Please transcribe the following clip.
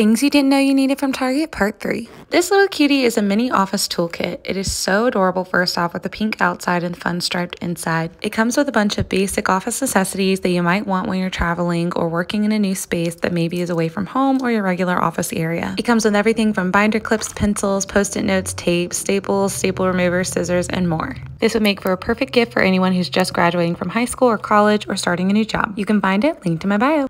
Things you didn't know you needed from Target, part three. This little cutie is a mini office toolkit. It is so adorable first off with the pink outside and fun striped inside. It comes with a bunch of basic office necessities that you might want when you're traveling or working in a new space that maybe is away from home or your regular office area. It comes with everything from binder clips, pencils, post-it notes, tape, staples, staple remover, scissors, and more. This would make for a perfect gift for anyone who's just graduating from high school or college or starting a new job. You can find it linked in my bio.